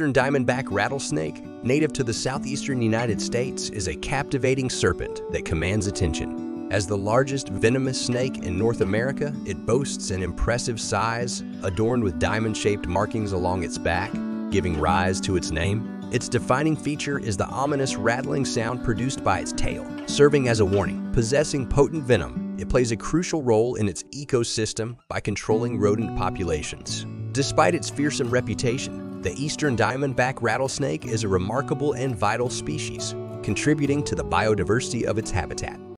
eastern diamondback rattlesnake, native to the southeastern United States, is a captivating serpent that commands attention. As the largest venomous snake in North America, it boasts an impressive size, adorned with diamond-shaped markings along its back, giving rise to its name. Its defining feature is the ominous rattling sound produced by its tail, serving as a warning. Possessing potent venom, it plays a crucial role in its ecosystem by controlling rodent populations. Despite its fearsome reputation, the eastern diamondback rattlesnake is a remarkable and vital species, contributing to the biodiversity of its habitat.